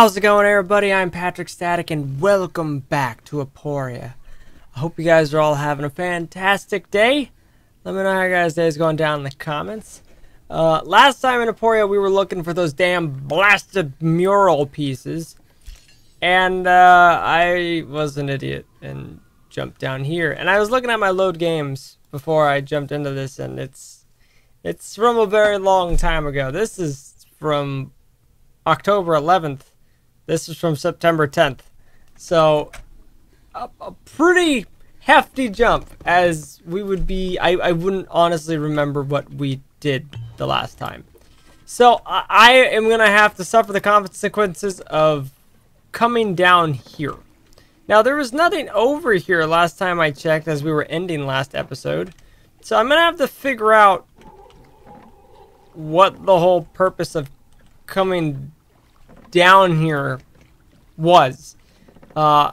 How's it going everybody? I'm Patrick Static and welcome back to Aporia. I hope you guys are all having a fantastic day. Let me know how you guys' day is going down in the comments. Uh, last time in Aporia we were looking for those damn blasted mural pieces. And uh, I was an idiot and jumped down here. And I was looking at my load games before I jumped into this and it's it's from a very long time ago. This is from October 11th. This is from September 10th. So, a, a pretty hefty jump as we would be. I, I wouldn't honestly remember what we did the last time. So, I, I am going to have to suffer the consequences of coming down here. Now, there was nothing over here last time I checked as we were ending last episode. So, I'm going to have to figure out what the whole purpose of coming down here was. Uh,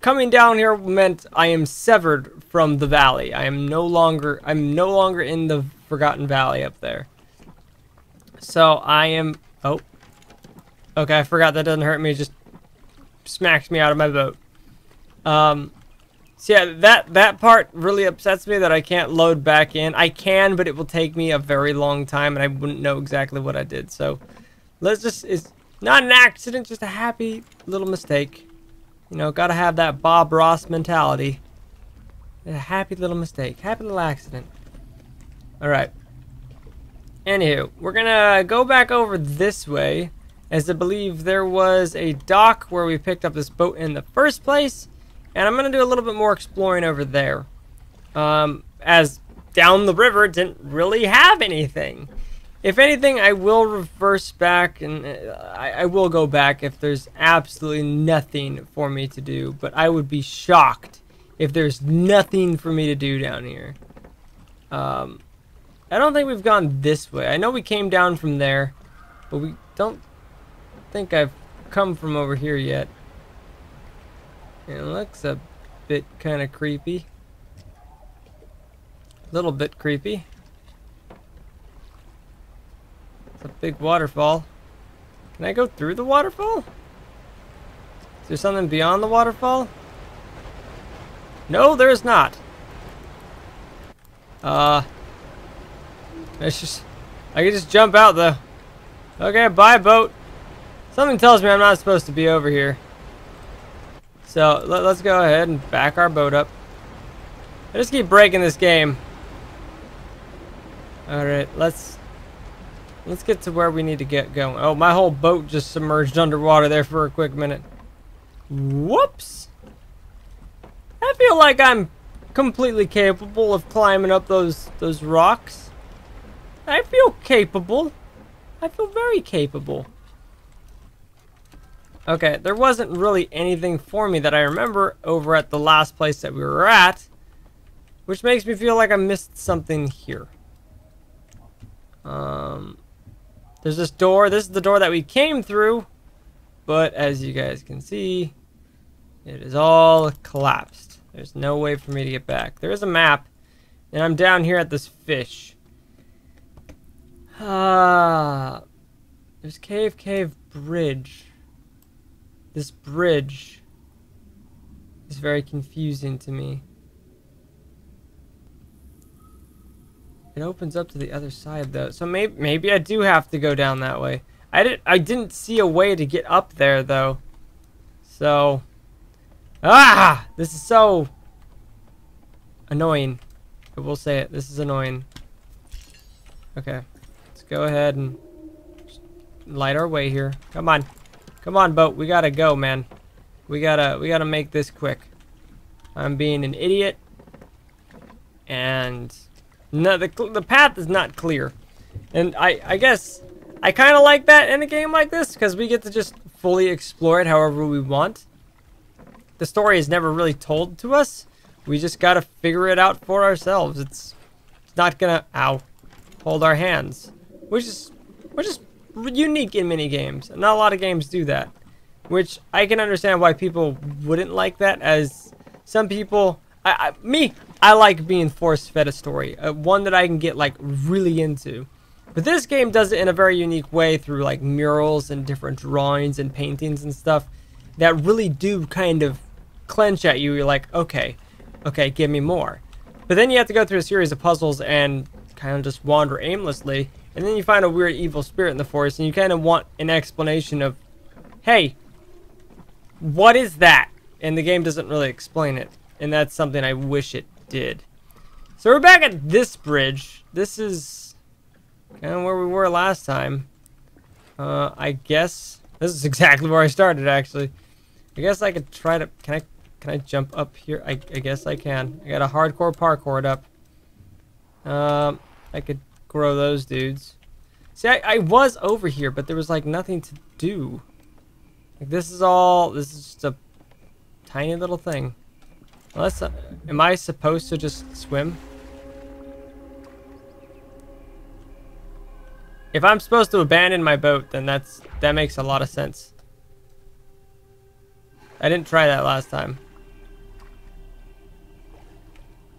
coming down here meant I am severed from the valley. I am no longer I'm no longer in the Forgotten Valley up there. So I am oh okay I forgot that doesn't hurt me just smacks me out of my boat. Um, so yeah that that part really upsets me that I can't load back in. I can but it will take me a very long time and I wouldn't know exactly what I did. So let's just it's not an accident, just a happy little mistake. You know, gotta have that Bob Ross mentality. A happy little mistake. Happy little accident. Alright. Anywho, we're gonna go back over this way. As I believe there was a dock where we picked up this boat in the first place. And I'm gonna do a little bit more exploring over there. Um, as down the river didn't really have anything. If anything, I will reverse back and uh, I, I, will go back if there's absolutely nothing for me to do. But I would be shocked if there's nothing for me to do down here. Um, I don't think we've gone this way. I know we came down from there, but we don't think I've come from over here yet. It looks a bit kind of creepy. A little bit creepy. It's a big waterfall. Can I go through the waterfall? Is there something beyond the waterfall? No, there is not. Uh, it's just, I can just jump out though. Okay, bye boat. Something tells me I'm not supposed to be over here. So, let, us go ahead and back our boat up. I just keep breaking this game. Alright, let's Let's get to where we need to get going. Oh, my whole boat just submerged underwater there for a quick minute. Whoops! I feel like I'm completely capable of climbing up those those rocks. I feel capable. I feel very capable. Okay, there wasn't really anything for me that I remember over at the last place that we were at. Which makes me feel like I missed something here. Um, there's this door. This is the door that we came through. But as you guys can see, it is all collapsed. There's no way for me to get back. There is a map. And I'm down here at this fish. Ah. There's Cave Cave Bridge. This bridge is very confusing to me. It opens up to the other side though. So maybe maybe I do have to go down that way. I didn't I didn't see a way to get up there though. So Ah! This is so annoying. I will say it. This is annoying. Okay. Let's go ahead and light our way here. Come on. Come on, boat. We gotta go, man. We gotta we gotta make this quick. I'm being an idiot. And no, the, the path is not clear. And I, I guess I kind of like that in a game like this because we get to just fully explore it however we want. The story is never really told to us. We just got to figure it out for ourselves. It's, it's not going to, ow, hold our hands. Which is, which is unique in many games. Not a lot of games do that. Which I can understand why people wouldn't like that as some people I, I, me, I like being force fed a story, uh, one that I can get like really into. But this game does it in a very unique way through like murals and different drawings and paintings and stuff that really do kind of clench at you. You're like, okay, okay, give me more. But then you have to go through a series of puzzles and kind of just wander aimlessly. And then you find a weird evil spirit in the forest and you kind of want an explanation of, hey, what is that? And the game doesn't really explain it. And that's something I wish it did. So we're back at this bridge. This is kind of where we were last time. Uh, I guess this is exactly where I started actually. I guess I could try to, can I, can I jump up here? I, I guess I can. I got a hardcore parkour up. Um, I could grow those dudes. See, I, I was over here, but there was like nothing to do. Like this is all, this is just a tiny little thing. Unless, uh, am I supposed to just swim? If I'm supposed to abandon my boat, then that's that makes a lot of sense. I didn't try that last time.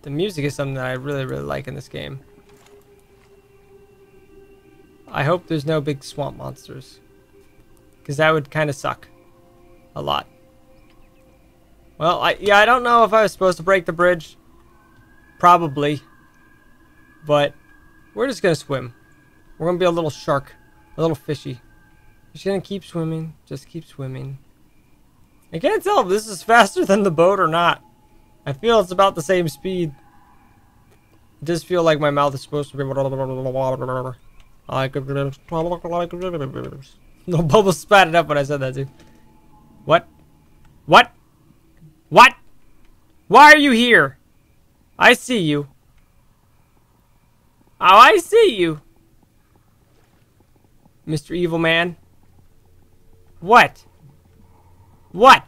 The music is something that I really, really like in this game. I hope there's no big swamp monsters. Because that would kind of suck. A lot. Well, I yeah, I don't know if I was supposed to break the bridge. Probably. But we're just going to swim. We're going to be a little shark. A little fishy. Just going to keep swimming. Just keep swimming. I can't tell if this is faster than the boat or not. I feel it's about the same speed. It does feel like my mouth is supposed to be... No, Bubble spat it up when I said that too. What? What? What? Why are you here? I see you. Oh, I see you. Mr. Evil Man. What? What?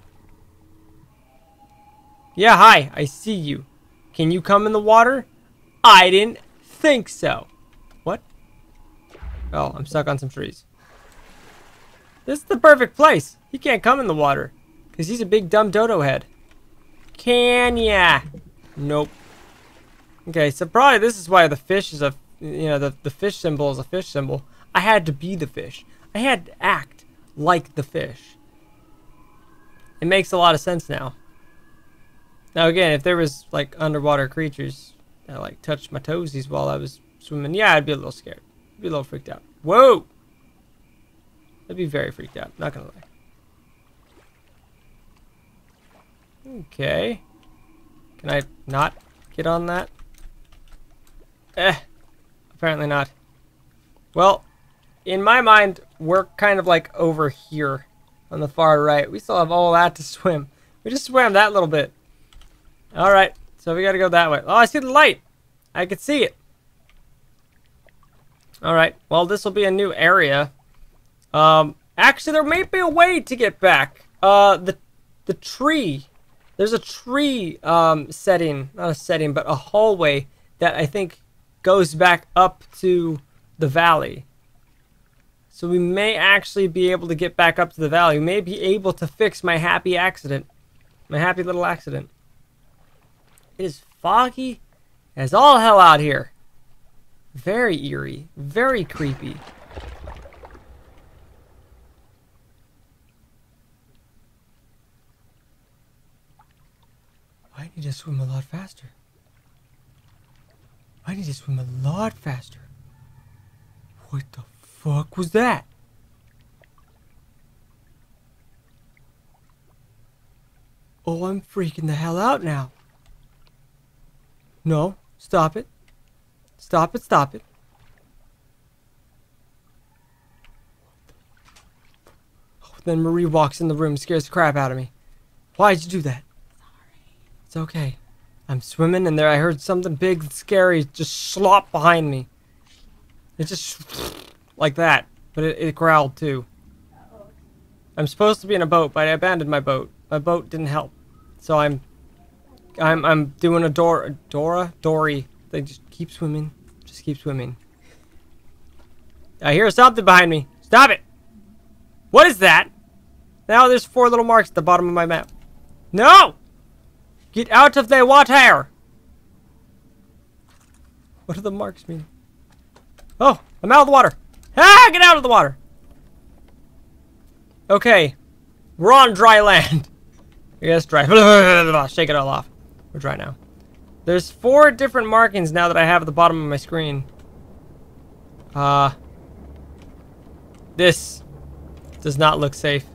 Yeah, hi. I see you. Can you come in the water? I didn't think so. What? Oh, I'm stuck on some trees. This is the perfect place. He can't come in the water. Because he's a big dumb dodo head. Can ya? Nope. Okay, so probably this is why the fish is a, you know, the, the fish symbol is a fish symbol. I had to be the fish. I had to act like the fish. It makes a lot of sense now. Now again, if there was like underwater creatures that like touched my toesies while I was swimming, yeah, I'd be a little scared. I'd be a little freaked out. Whoa! I'd be very freaked out, not gonna lie. Okay. Can I not get on that? Eh. Apparently not. Well, in my mind, we're kind of like over here on the far right. We still have all that to swim. We just swam that little bit. Alright, so we gotta go that way. Oh, I see the light. I can see it. Alright, well, this will be a new area. Um, actually, there may be a way to get back. Uh, the, the tree there's a tree um, setting, not a setting, but a hallway that I think goes back up to the valley. So we may actually be able to get back up to the valley. We may be able to fix my happy accident. My happy little accident. It is foggy as all hell out here. Very eerie. Very creepy. I need to swim a lot faster. I need to swim a lot faster. What the fuck was that? Oh, I'm freaking the hell out now. No, stop it. Stop it, stop it. Oh, then Marie walks in the room, scares the crap out of me. Why'd you do that? It's okay. I'm swimming and there I heard something big scary just slop behind me. It just like that. But it, it growled too. I'm supposed to be in a boat, but I abandoned my boat. My boat didn't help. So I'm I'm I'm doing a Dora Dora Dory. They just keep swimming. Just keep swimming. I hear something behind me. Stop it! What is that? Now there's four little marks at the bottom of my map. No! Get out of the water! What do the marks mean? Oh, I'm out of the water. Ah, get out of the water. Okay. We're on dry land. yes, dry. Shake it all off. We're dry now. There's four different markings now that I have at the bottom of my screen. Uh, this does not look safe.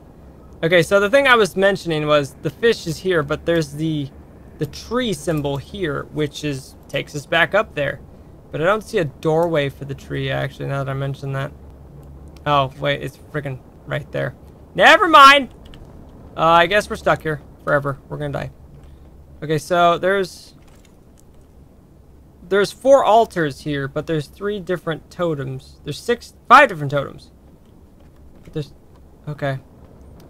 Okay, so the thing I was mentioning was the fish is here, but there's the the tree symbol here, which is takes us back up there. But I don't see a doorway for the tree, actually, now that I mention that. Oh, wait, it's freaking right there. Never mind! Uh, I guess we're stuck here forever. We're gonna die. Okay, so there's... There's four altars here, but there's three different totems. There's six, five different totems. But there's... Okay.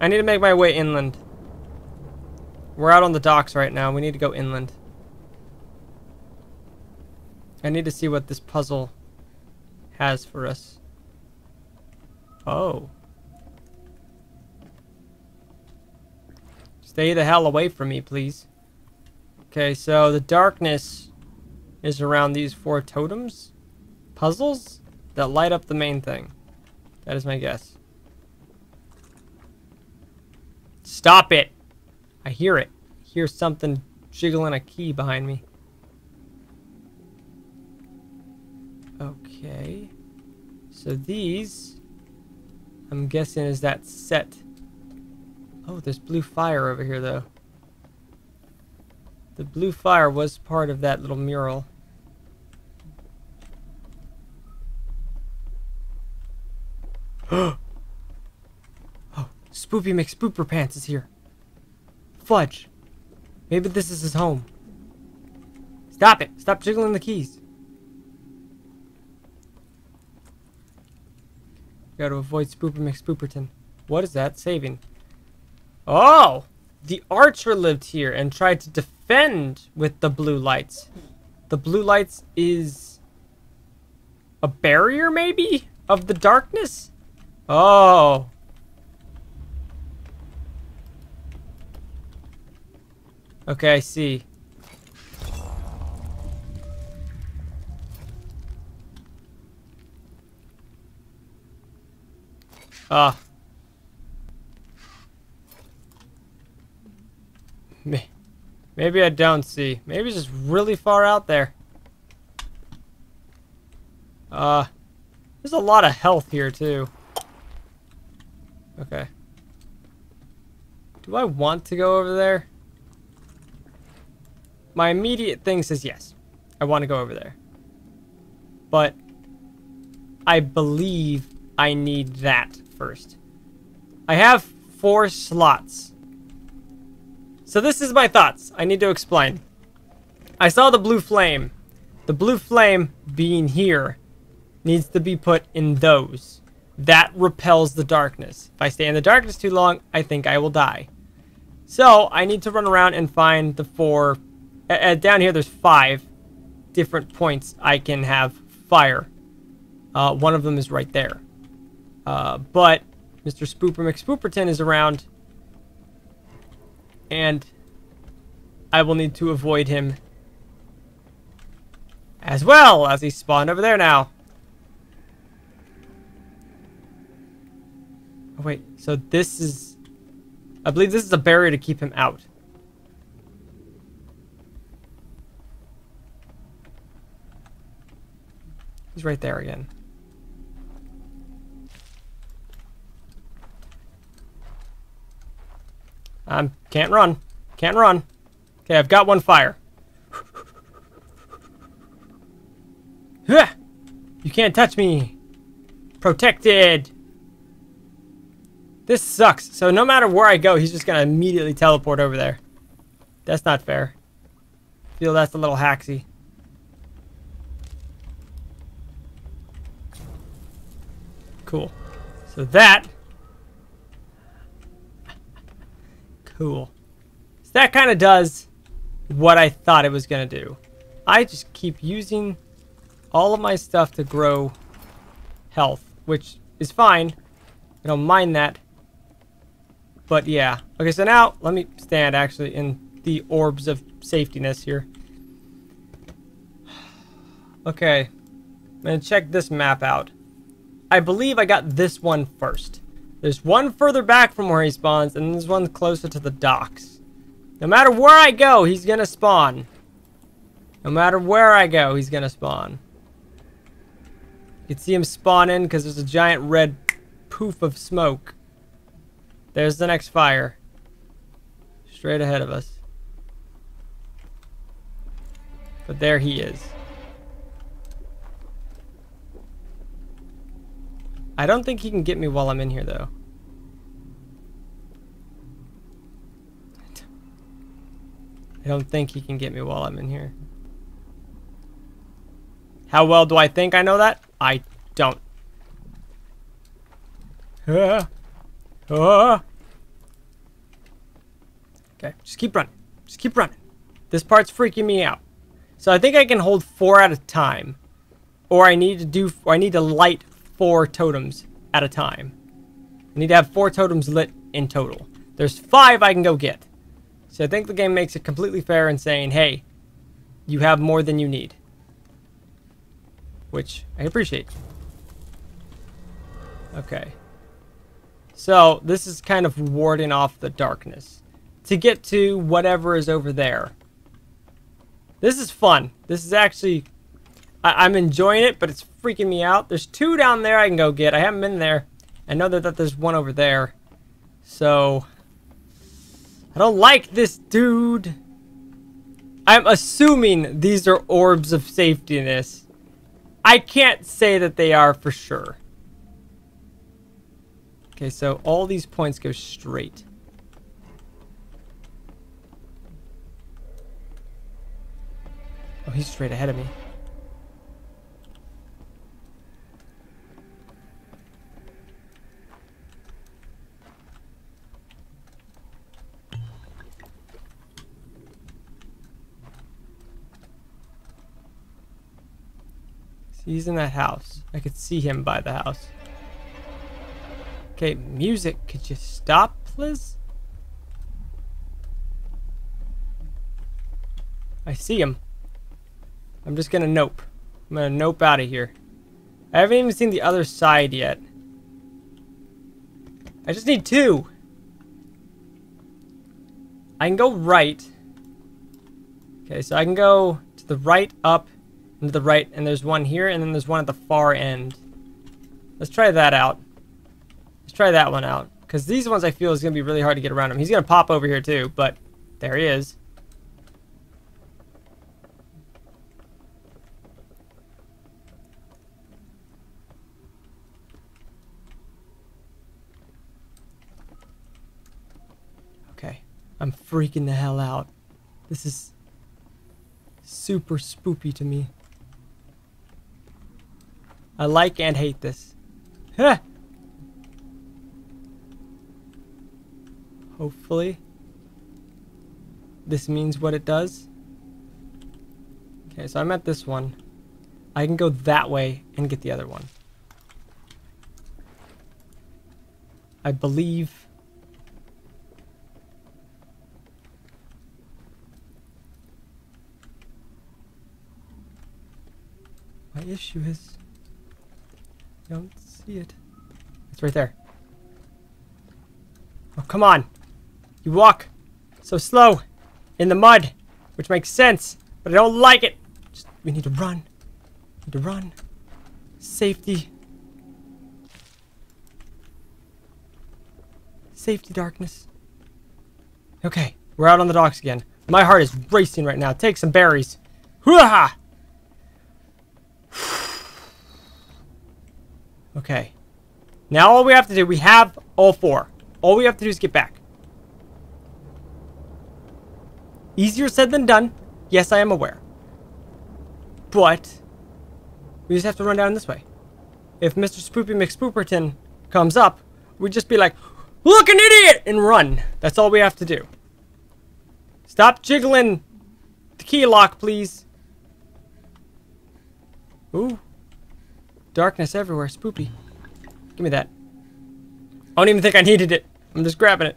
I need to make my way inland. We're out on the docks right now. We need to go inland. I need to see what this puzzle has for us. Oh. Stay the hell away from me, please. Okay, so the darkness is around these four totems? Puzzles? That light up the main thing. That is my guess. Stop it! I hear it. I hear something jiggling a key behind me. Okay. So these, I'm guessing is that set. Oh, there's blue fire over here though. The blue fire was part of that little mural. Oh, Spoopy McSpooper Pants is here. Fudge. Maybe this is his home. Stop it! Stop jiggling the keys. Gotta avoid Spooper McSpooperton. What is that? Saving. Oh! The archer lived here and tried to defend with the blue lights. The blue lights is... A barrier, maybe? Of the darkness? Oh. Okay, I see. Ah. Maybe I don't see. Maybe it's just really far out there. Uh, there's a lot of health here, too. Okay. Do I want to go over there? My immediate thing says yes. I want to go over there. But I believe I need that first. I have four slots. So this is my thoughts. I need to explain. I saw the blue flame. The blue flame being here needs to be put in those. That repels the darkness. If I stay in the darkness too long, I think I will die. So I need to run around and find the four. Uh, down here, there's five different points I can have fire. Uh, one of them is right there. Uh, but Mr. Spooper McSpooperton is around. And I will need to avoid him as well as he spawned over there now. Oh, wait, so this is... I believe this is a barrier to keep him out. He's right there again. I can't run. Can't run. Okay, I've got one fire. You can't touch me. Protected. This sucks. So no matter where I go, he's just going to immediately teleport over there. That's not fair. feel that's a little hacksy. Cool. So that Cool. So that kind of does what I thought it was going to do. I just keep using all of my stuff to grow health, which is fine. I don't mind that. But yeah. Okay, so now let me stand actually in the orbs of safetyness here. Okay. I'm going to check this map out. I believe I got this one first. There's one further back from where he spawns, and there's one closer to the docks. No matter where I go, he's gonna spawn. No matter where I go, he's gonna spawn. You can see him spawn in because there's a giant red poof of smoke. There's the next fire. Straight ahead of us. But there he is. I don't think he can get me while I'm in here, though. I don't think he can get me while I'm in here. How well do I think I know that? I don't. Okay, just keep running. Just keep running. This part's freaking me out. So I think I can hold four at a time. Or I need to do, or I need to light four totems at a time. I need to have four totems lit in total. There's five I can go get. So I think the game makes it completely fair in saying, hey, you have more than you need. Which I appreciate. Okay. So this is kind of warding off the darkness. To get to whatever is over there. This is fun. This is actually I am enjoying it, but it's freaking me out. There's two down there I can go get. I haven't been there. I know that, that there's one over there. So, I don't like this dude. I'm assuming these are orbs of safetiness. I can't say that they are for sure. Okay, so all these points go straight. Oh, he's straight ahead of me. He's in that house. I could see him by the house. Okay, music, could you stop, please? I see him. I'm just gonna nope. I'm gonna nope out of here. I haven't even seen the other side yet. I just need two. I can go right. Okay, so I can go to the right, up, to the right, and there's one here, and then there's one at the far end. Let's try that out. Let's try that one out. Because these ones I feel is going to be really hard to get around him. He's going to pop over here too, but there he is. Okay. I'm freaking the hell out. This is super spoopy to me. I like and hate this. Hopefully. This means what it does. Okay, so I'm at this one. I can go that way and get the other one. I believe... My issue is... Don't see it. It's right there. Oh, come on. You walk so slow in the mud, which makes sense, but I don't like it. Just, we need to run. We need to run. Safety. Safety darkness. Okay, we're out on the docks again. My heart is racing right now. Take some berries. Hoo-ha! Okay. Now all we have to do, we have all four. All we have to do is get back. Easier said than done. Yes, I am aware. But, we just have to run down this way. If Mr. Spoopy McSpooperton comes up, we just be like, Look, an idiot! And run. That's all we have to do. Stop jiggling the key lock, please. Ooh. Darkness everywhere. Spoopy. Give me that. I don't even think I needed it. I'm just grabbing it.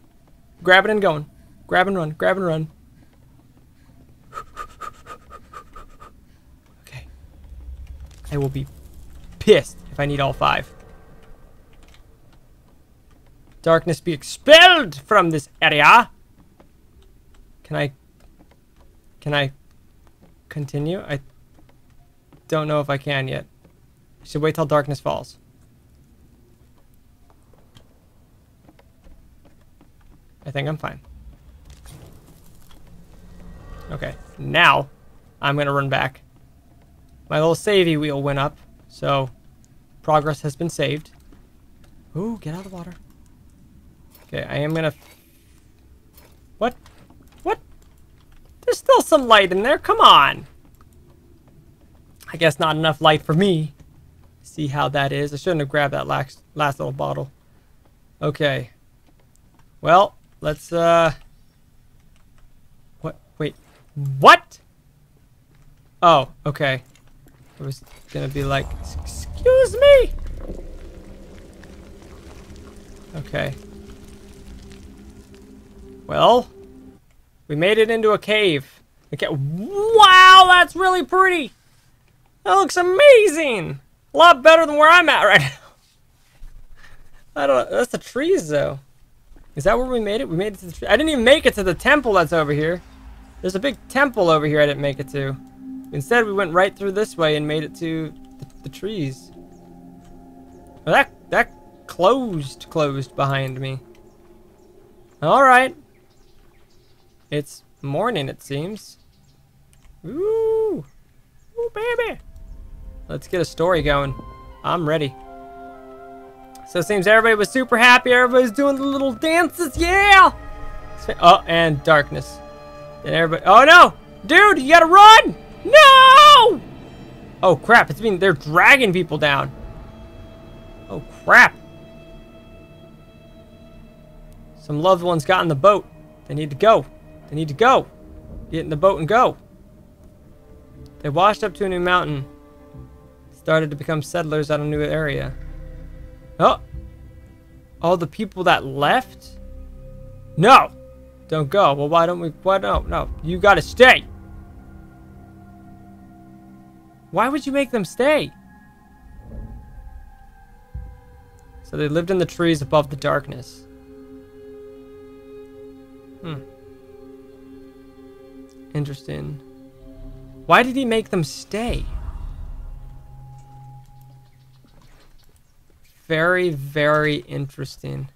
Grabbing and going. Grab and run. Grab and run. okay. I will be pissed if I need all five. Darkness be expelled from this area. Can I... Can I continue? I don't know if I can yet. I should wait till darkness falls. I think I'm fine. Okay, now I'm gonna run back. My little savey wheel went up, so progress has been saved. Ooh, get out of the water. Okay, I am gonna... What? What? There's still some light in there, come on! I guess not enough light for me. See how that is. I shouldn't have grabbed that last, last little bottle. Okay. Well, let's, uh... What? Wait. What? Oh, okay. I was gonna be like, excuse me! Okay. Well, we made it into a cave. Okay. Wow, that's really pretty! That looks amazing! A lot better than where I'm at right now. I don't That's the trees, though. Is that where we made it? We made it to the tree. I didn't even make it to the temple that's over here. There's a big temple over here I didn't make it to. Instead, we went right through this way and made it to the, the trees. Well, that, that closed, closed behind me. Alright. It's morning, it seems. Ooh. Ooh, baby. Let's get a story going. I'm ready. So it seems everybody was super happy. Everybody's doing the little dances. Yeah! Oh, and darkness. And everybody... Oh, no! Dude, you gotta run! No! Oh, crap. It's mean they're dragging people down. Oh, crap. Some loved ones got in the boat. They need to go. They need to go. Get in the boat and go. They washed up to a new mountain started to become settlers on a new area. Oh! All the people that left? No! Don't go. Well, why don't we... Why no? No. You gotta stay! Why would you make them stay? So they lived in the trees above the darkness. Hmm. Interesting. Why did he make them stay? Very, very interesting.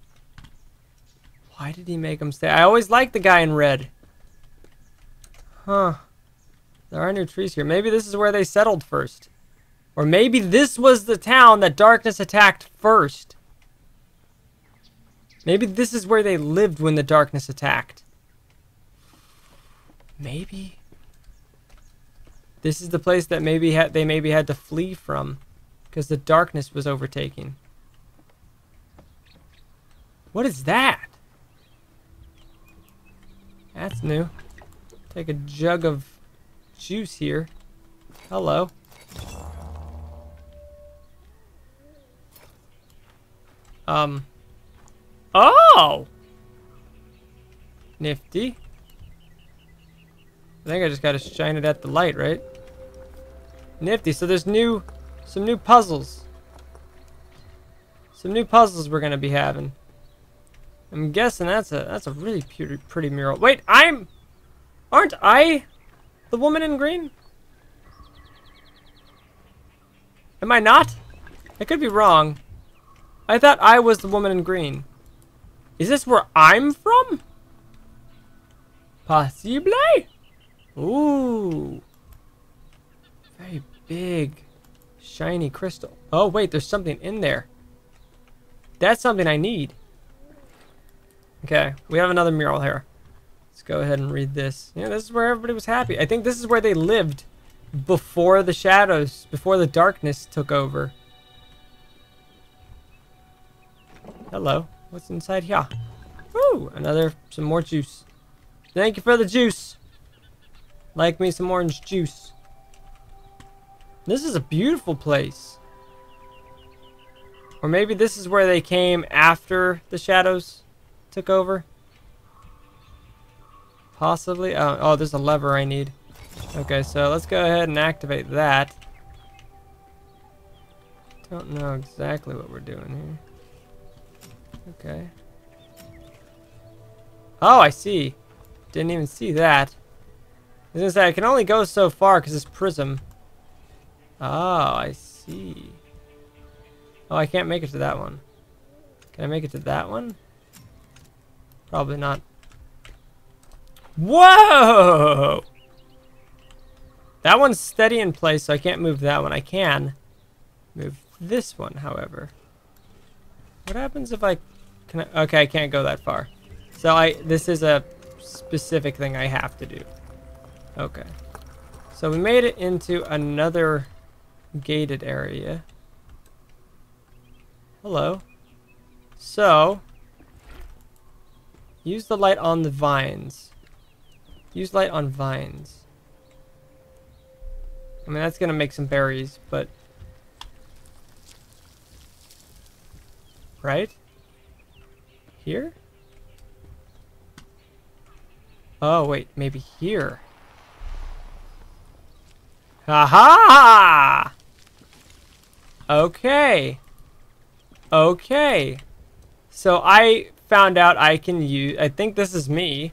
Why did he make him stay? I always liked the guy in red. Huh. There are new trees here. Maybe this is where they settled first. Or maybe this was the town that darkness attacked first. Maybe this is where they lived when the darkness attacked. Maybe. This is the place that maybe they maybe had to flee from. Because the darkness was overtaking. What is that? That's new. Take a jug of juice here. Hello. Um. Oh! Nifty. I think I just gotta shine it at the light, right? Nifty. So there's new, some new puzzles. Some new puzzles we're gonna be having. I'm guessing that's a that's a really pretty, pretty mural. Wait, I'm aren't I the woman in green? Am I not? I could be wrong. I thought I was the woman in green. Is this where I'm from? Possibly? Ooh. Very big, shiny crystal. Oh, wait, there's something in there. That's something I need. Okay, we have another mural here. Let's go ahead and read this. Yeah, this is where everybody was happy. I think this is where they lived before the shadows, before the darkness took over. Hello. What's inside here? Woo! Another, some more juice. Thank you for the juice. Like me some orange juice. This is a beautiful place. Or maybe this is where they came after the shadows took over? Possibly? Oh, oh, there's a lever I need. Okay, so let's go ahead and activate that. Don't know exactly what we're doing here. Okay. Oh, I see. Didn't even see that. I was say, I can only go so far because this prism. Oh, I see. Oh, I can't make it to that one. Can I make it to that one? Probably not. Whoa! That one's steady in place, so I can't move that one. I can move this one, however. What happens if I... Can I, okay, I can't go that far. So I this is a specific thing I have to do. Okay. So we made it into another gated area. Hello. So, use the light on the vines. Use light on vines. I mean, that's to make some berries, but... Right? Here? Oh, wait, maybe here. Ha ha! Okay. Okay. So I found out I can use, I think this is me.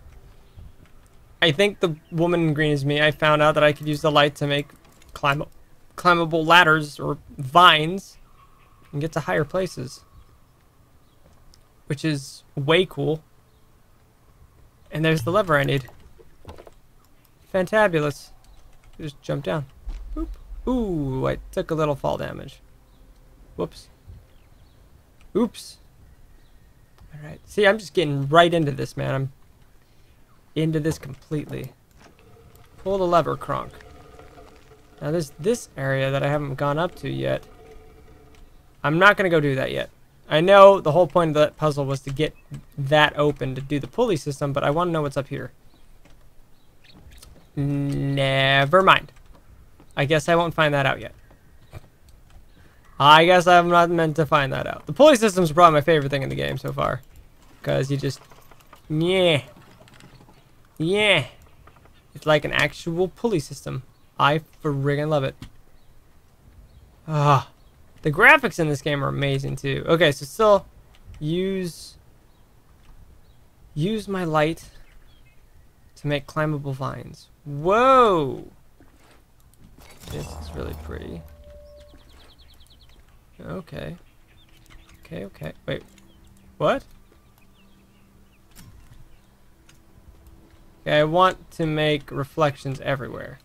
I think the woman in green is me. I found out that I could use the light to make climb climbable ladders or vines and get to higher places. Which is way cool. And there's the lever I need. Fantabulous. Just jump down. Boop. Ooh, I took a little fall damage. Whoops. Oops. Alright. See, I'm just getting right into this, man. I'm into this completely. Pull the lever, Kronk. Now there's this area that I haven't gone up to yet. I'm not going to go do that yet. I know the whole point of that puzzle was to get that open to do the pulley system, but I want to know what's up here. Never mind. I guess I won't find that out yet. I guess I'm not meant to find that out. The pulley system is probably my favorite thing in the game so far. Because you just... Yeah. Yeah. It's like an actual pulley system. I friggin' love it. Ah. The graphics in this game are amazing too. Okay, so still use use my light to make climbable vines. Whoa! This is really pretty. Okay. Okay, okay. Wait. What? Okay, I want to make reflections everywhere.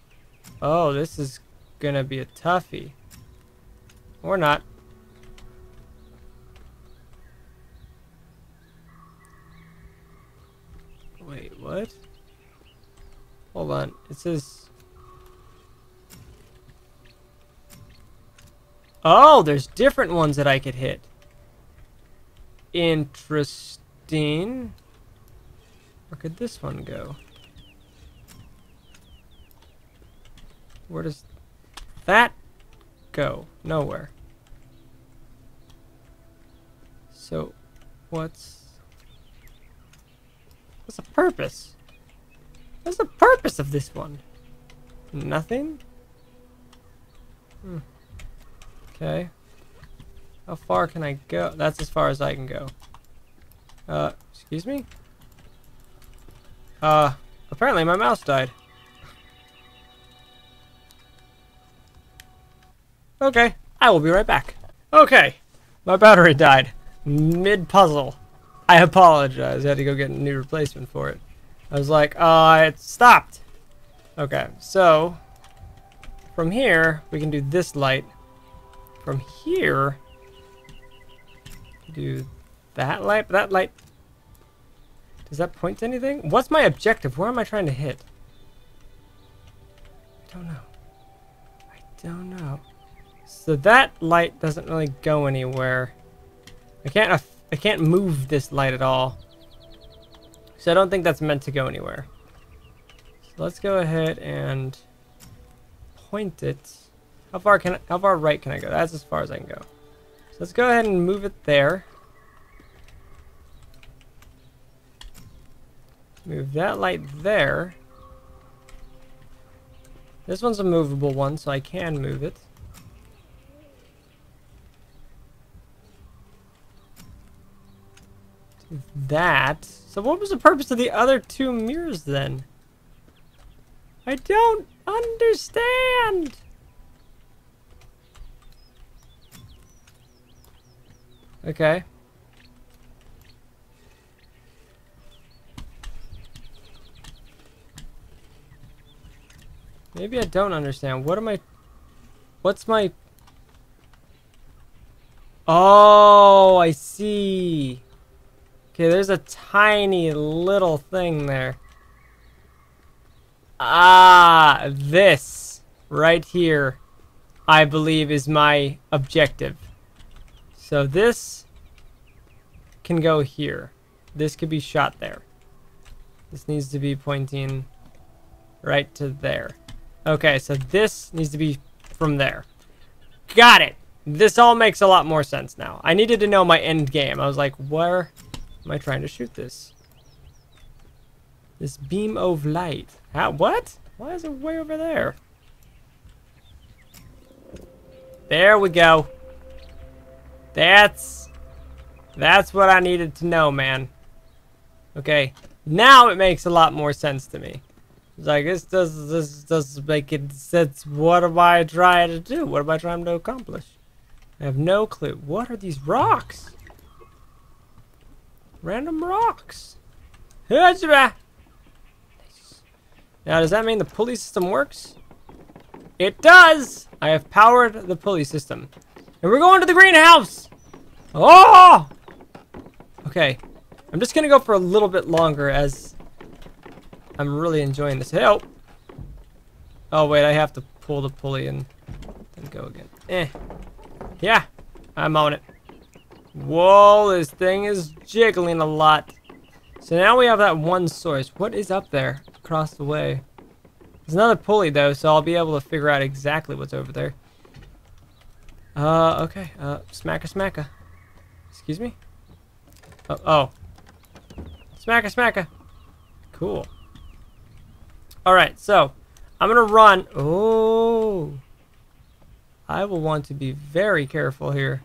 Oh, this is gonna be a toughie. Or not. Wait, what? Hold on. It says... Oh, there's different ones that I could hit. Interesting. Where could this one go? Where does that go? Nowhere. So, what's... What's the purpose? What's the purpose of this one? Nothing? Hmm. Okay. How far can I go? That's as far as I can go. Uh, excuse me? Uh, apparently my mouse died. Okay, I will be right back. Okay, my battery died mid-puzzle. I apologize. I had to go get a new replacement for it. I was like, uh, it stopped. Okay, so from here, we can do this light. From here, do that light. That light, does that point to anything? What's my objective? Where am I trying to hit? I don't know. I don't know. So that light doesn't really go anywhere. I can't I can't move this light at all. So I don't think that's meant to go anywhere. So let's go ahead and point it. How far can I, how far right can I go? That's as far as I can go. So let's go ahead and move it there. Move that light there. This one's a movable one, so I can move it. that. So what was the purpose of the other two mirrors then? I don't understand. Okay. Maybe I don't understand. What am I... What's my... Oh, I see. Okay, there's a tiny little thing there. Ah, this right here, I believe is my objective. So this can go here. This could be shot there. This needs to be pointing right to there. Okay, so this needs to be from there. Got it! This all makes a lot more sense now. I needed to know my end game. I was like, where am I trying to shoot this? This beam of light. How, what? Why is it way over there? There we go. That's... That's what I needed to know, man. Okay. Now it makes a lot more sense to me. It's like, this does this does make it sense. What am I trying to do? What am I trying to accomplish? I have no clue. What are these rocks? Random rocks. Now, does that mean the pulley system works? It does! I have powered the pulley system. And we're going to the greenhouse! Oh! Okay. I'm just gonna go for a little bit longer as I'm really enjoying this. Help! Oh, wait, I have to pull the pulley and then go again. Eh. Yeah, I'm on it. Whoa, this thing is jiggling a lot. So now we have that one source. What is up there across the way? There's another pulley, though, so I'll be able to figure out exactly what's over there. Uh, okay. Uh, smacker smacker. Excuse me? Oh, oh. Smacker smacker. Cool. Alright, so I'm going to run. Oh. I will want to be very careful here.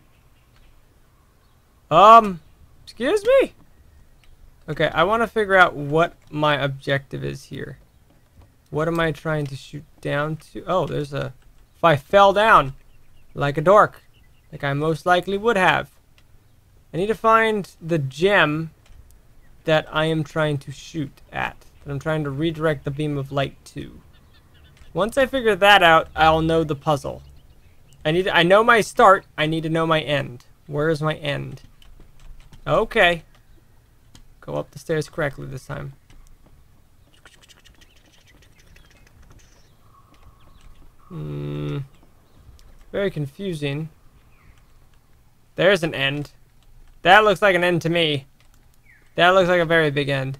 Um, excuse me? Okay, I want to figure out what my objective is here. What am I trying to shoot down to? Oh, there's a... If I fell down, like a dork, like I most likely would have, I need to find the gem that I am trying to shoot at that I'm trying to redirect the beam of light to. Once I figure that out, I'll know the puzzle. I need I know my start, I need to know my end. Where is my end? Okay. Go up the stairs correctly this time. Hmm. Very confusing. There's an end. That looks like an end to me. That looks like a very big end.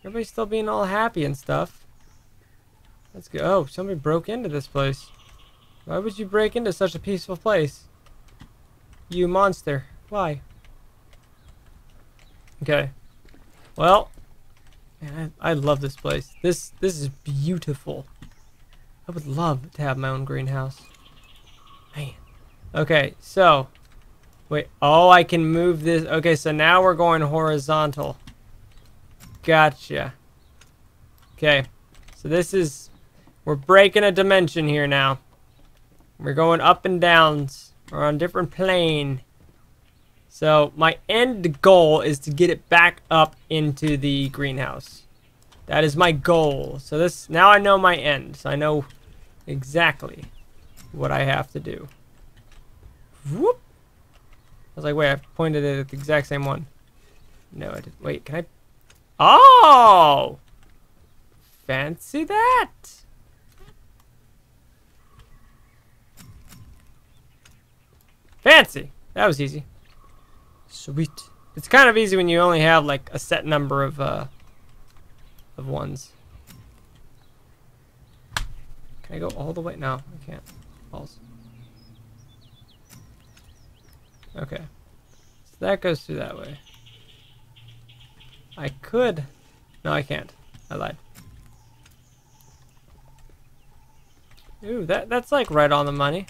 Everybody's still being all happy and stuff. Let's go. Oh, somebody broke into this place. Why would you break into such a peaceful place? You monster. Why? Okay. Well, man, I, I love this place. This this is beautiful. I would love to have my own greenhouse. Man. Okay, so. Wait. Oh, I can move this. Okay, so now we're going horizontal. Gotcha. Okay. So this is... We're breaking a dimension here now. We're going up and downs. We're on different plane. So my end goal is to get it back up into the greenhouse. That is my goal. So this now I know my end. So I know exactly what I have to do. Whoop. I was like, wait, I pointed it at the exact same one. No, I didn't. Wait, can I Oh! Fancy that! Fancy! That was easy. Sweet. It's kind of easy when you only have like a set number of uh of ones. Can I go all the way? No, I can't. Balls. Okay. So that goes through that way. I could. No, I can't. I lied. Ooh, that that's like right on the money.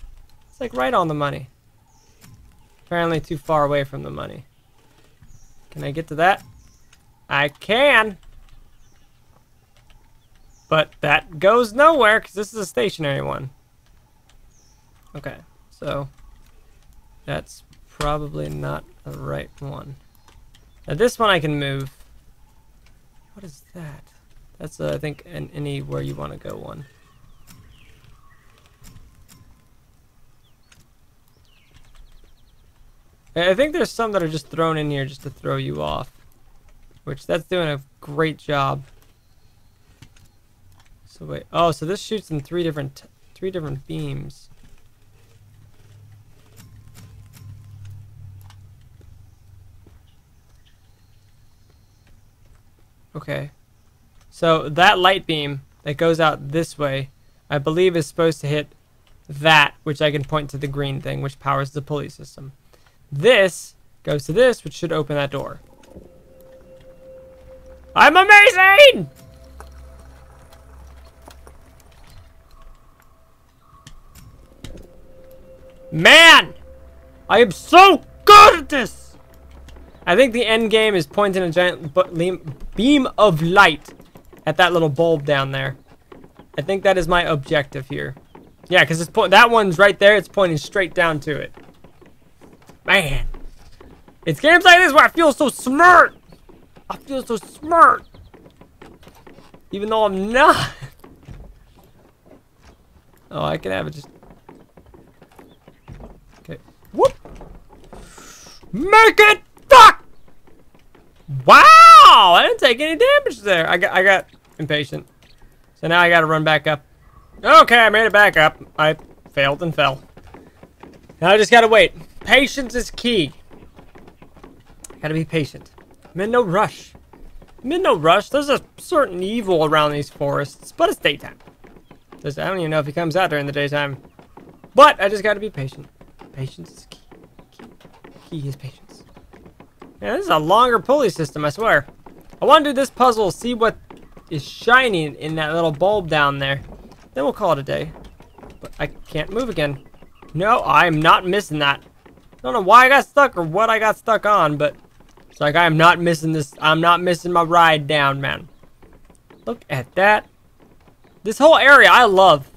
It's like right on the money. Apparently too far away from the money. Can I get to that? I can. But that goes nowhere because this is a stationary one. Okay, so that's probably not the right one. Now this one I can move. What is that? That's, uh, I think, an anywhere you want to go one. I think there's some that are just thrown in here just to throw you off. Which, that's doing a great job. So wait, oh, so this shoots in three different, three different beams. Okay. So that light beam that goes out this way, I believe is supposed to hit that, which I can point to the green thing, which powers the pulley system. This goes to this, which should open that door. I'm amazing! Man! I am so good at this! I think the end game is pointing a giant beam of light at that little bulb down there. I think that is my objective here. Yeah, because it's that one's right there. It's pointing straight down to it. Man. It's games like this where I feel so smart. I feel so smart. Even though I'm not. Oh, I can have it just... Okay. Whoop! Make it! Wow! I didn't take any damage there. I got, I got impatient. So now I gotta run back up. Okay, I made it back up. I failed and fell. Now I just gotta wait. Patience is key. Gotta be patient. I'm in no rush. I'm in no rush. There's a certain evil around these forests, but it's daytime. There's, I don't even know if he comes out during the daytime. But I just gotta be patient. Patience is key. Key, key is patience. Yeah, this is a longer pulley system, I swear. I want to do this puzzle, see what is shining in that little bulb down there. Then we'll call it a day. But I can't move again. No, I'm not missing that. I don't know why I got stuck or what I got stuck on, but it's like I'm not missing this. I'm not missing my ride down, man. Look at that. This whole area, I love.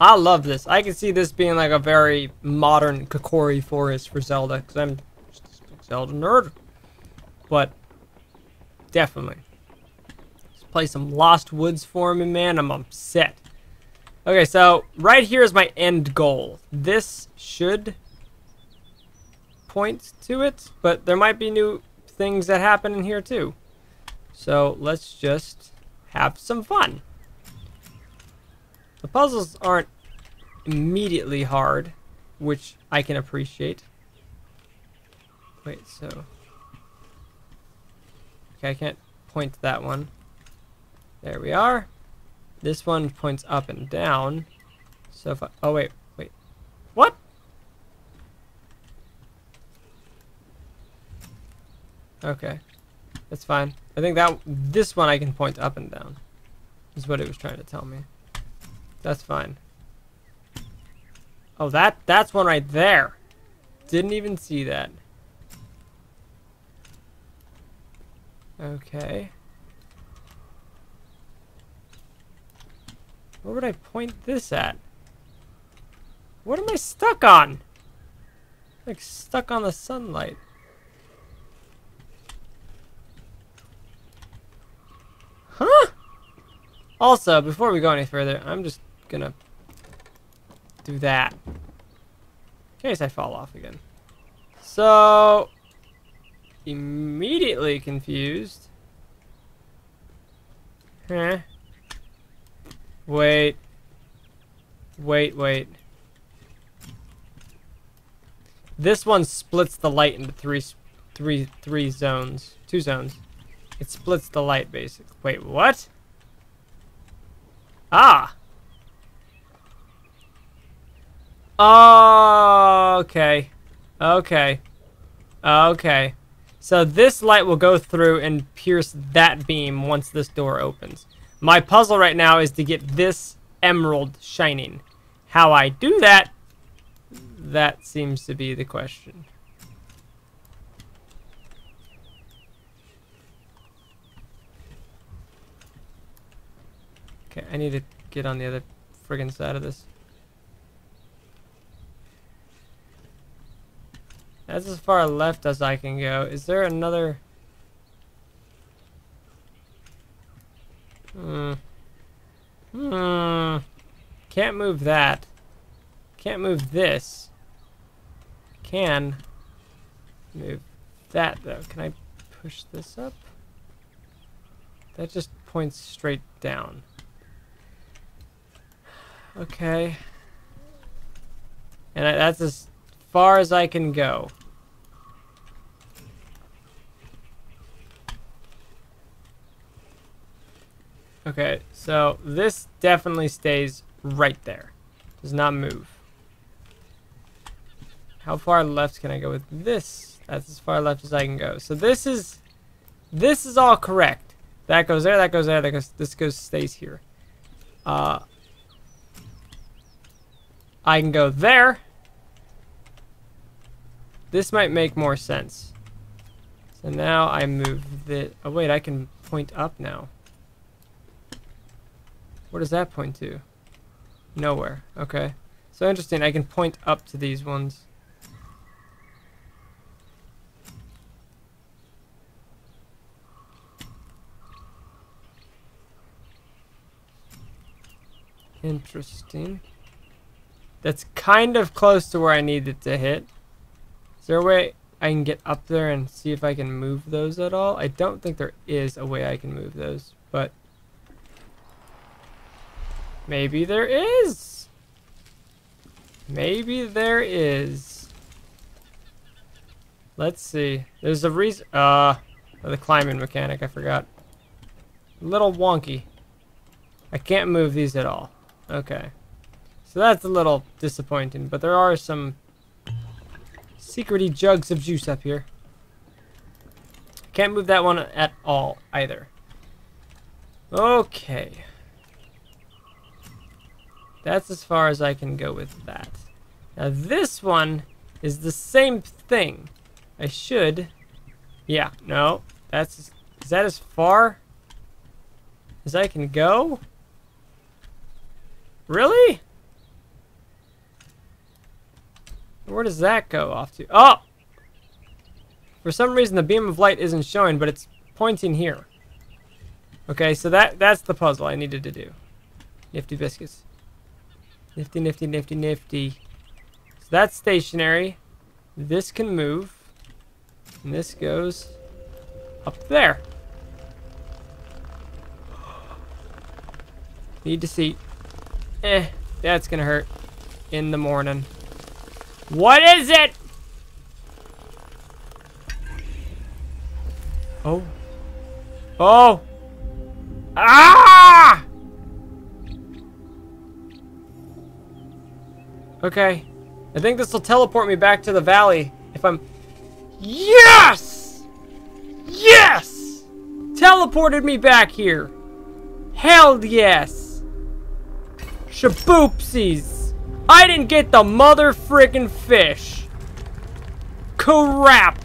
I love this. I can see this being like a very modern Kokiri forest for Zelda, because I'm just a Zelda nerd. But, definitely. Let's play some Lost Woods for me, man. I'm upset. Okay, so right here is my end goal. This should point to it, but there might be new things that happen in here too. So let's just have some fun. The puzzles aren't immediately hard, which I can appreciate. Wait, so... Okay, I can't point to that one. There we are. This one points up and down. So if I... Oh, wait. Wait. What? Okay. That's fine. I think that this one I can point up and down. Is what it was trying to tell me. That's fine. Oh, that that's one right there. Didn't even see that. Okay. Where would I point this at? What am I stuck on? Like stuck on the sunlight. Huh? Also, before we go any further, I'm just gonna do that. In case I fall off again. So, immediately confused. Huh? Wait. Wait, wait. This one splits the light into three, three, three zones. Two zones. It splits the light, basically. Wait, what? Ah! Oh, okay. Okay. Okay. So this light will go through and pierce that beam once this door opens. My puzzle right now is to get this emerald shining. How I do that, that seems to be the question. Okay, I need to get on the other friggin' side of this. That's as far left as I can go. Is there another... Hmm. Hmm. Can't move that. Can't move this. Can move that though. Can I push this up? That just points straight down. Okay. And I, that's as far as I can go. Okay, so this definitely stays right there. Does not move. How far left can I go with this? That's as far left as I can go. So this is this is all correct. That goes there, that goes there, that goes this goes stays here. Uh I can go there. This might make more sense. So now I move the oh wait, I can point up now. Where does that point to? Nowhere. Okay. So interesting, I can point up to these ones. Interesting. That's kind of close to where I need it to hit. Is there a way I can get up there and see if I can move those at all? I don't think there is a way I can move those, but maybe there is. Maybe there is. Let's see. There's a reason. Uh, the climbing mechanic. I forgot. A little wonky. I can't move these at all. Okay. So that's a little disappointing, but there are some secrety jugs of juice up here. Can't move that one at all, either. Okay. That's as far as I can go with that. Now this one is the same thing. I should... Yeah, no. That's... Is that as far as I can go? Really? Where does that go off to? Oh! For some reason the beam of light isn't showing, but it's pointing here. Okay, so that that's the puzzle I needed to do. Nifty biscuits. Nifty, nifty, nifty, nifty. So that's stationary. This can move. And this goes up there. Need to see. Eh, that's gonna hurt in the morning. What is it? Oh. Oh. Ah! Okay. I think this will teleport me back to the valley if I'm... Yes! Yes! Teleported me back here. Hell yes. Shaboopsies! I didn't get the mother freaking fish! Crap!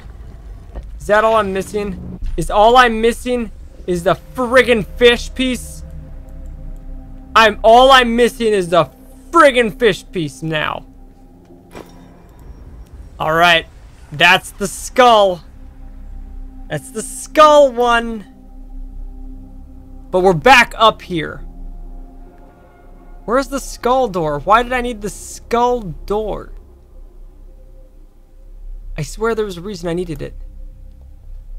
Is that all I'm missing? Is all I'm missing is the friggin' fish piece? I'm all I'm missing is the friggin' fish piece now. Alright. That's the skull. That's the skull one. But we're back up here. Where's the skull door? Why did I need the skull door? I swear there was a reason I needed it.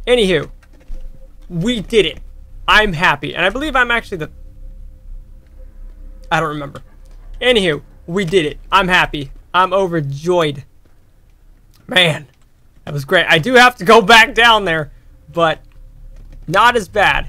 Anywho, we did it. I'm happy. And I believe I'm actually the... I don't remember. Anywho, we did it. I'm happy. I'm overjoyed. Man, that was great. I do have to go back down there, but not as bad.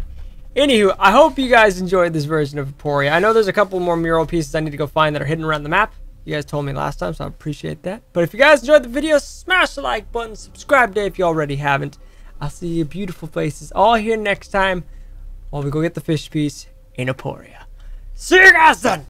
Anywho, I hope you guys enjoyed this version of Aporia. I know there's a couple more mural pieces I need to go find that are hidden around the map. You guys told me last time, so I appreciate that. But if you guys enjoyed the video, smash the like button, subscribe today if you already haven't. I'll see your beautiful faces all here next time while we go get the fish piece in Aporia. See you guys then!